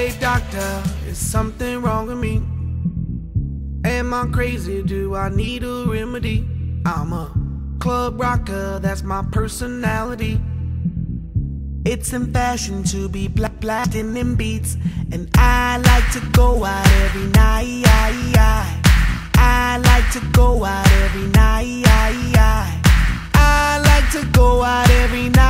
Hey doctor, is something wrong with me? Am I crazy? Do I need a remedy? I'm a club rocker, that's my personality. It's in fashion to be black blasting in beats, and I like to go out every night. I like to go out every night. I like to go out every night.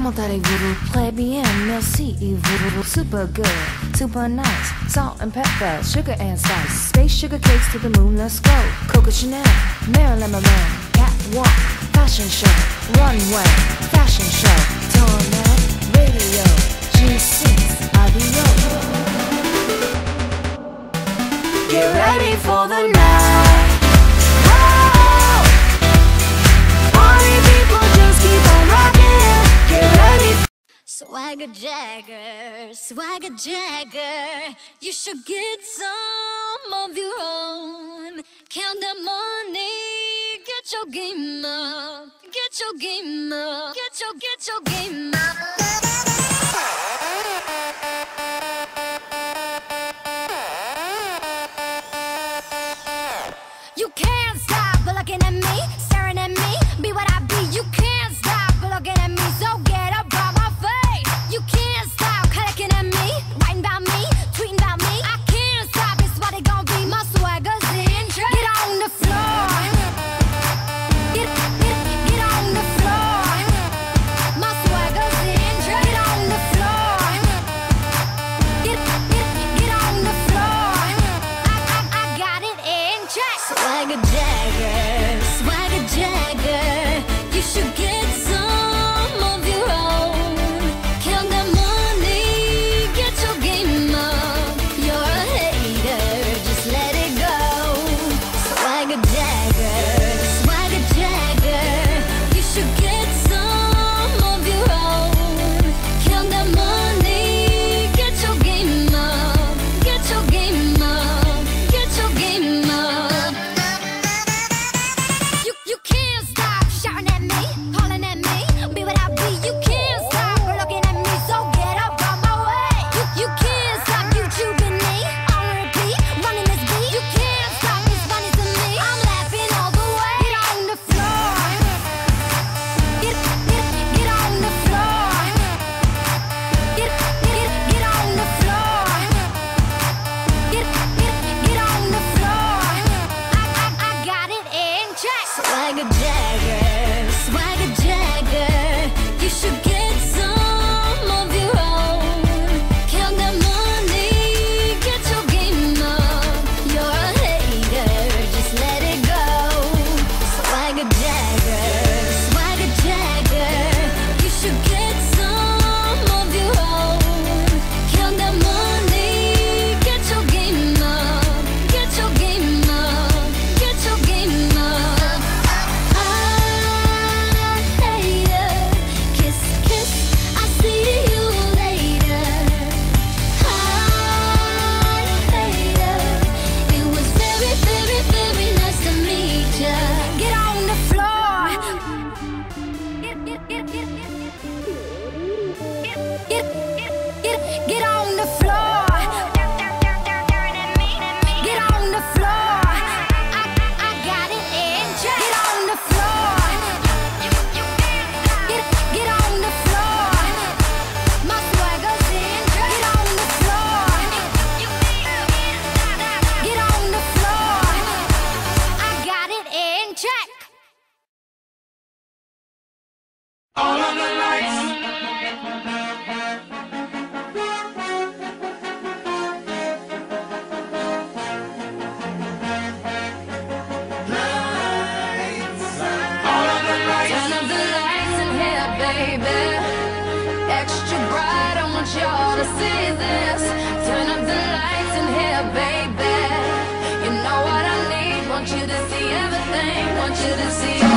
Enchanté, comment allez-vous? Très bien, merci. Et vous? Super good, super nice. Salt and pepper, sugar and spice. Space sugar cakes to the moon, let's go. Coco Chanel, Marilyn Monroe. Catwalk, fashion show. Runway, fashion show. Tornado, radio. G6, audio. Get ready for the night. Swagger Jagger, Swagger Jagger, you should get some of your own. Count the money, get your game up, get your game up, get your get your game up. Swagger Jagger, Swagger this. Turn up the lights in here, baby. You know what I need. Want you to see everything. Want you to see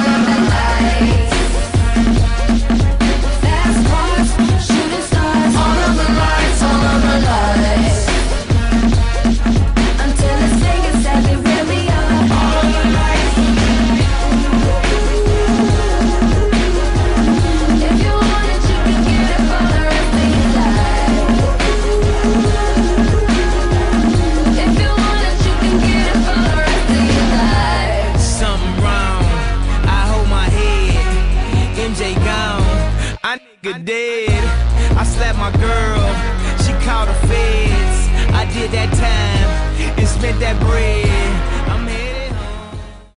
I nigga dead. I slapped my girl. She called the feds. I did that time and spent that bread.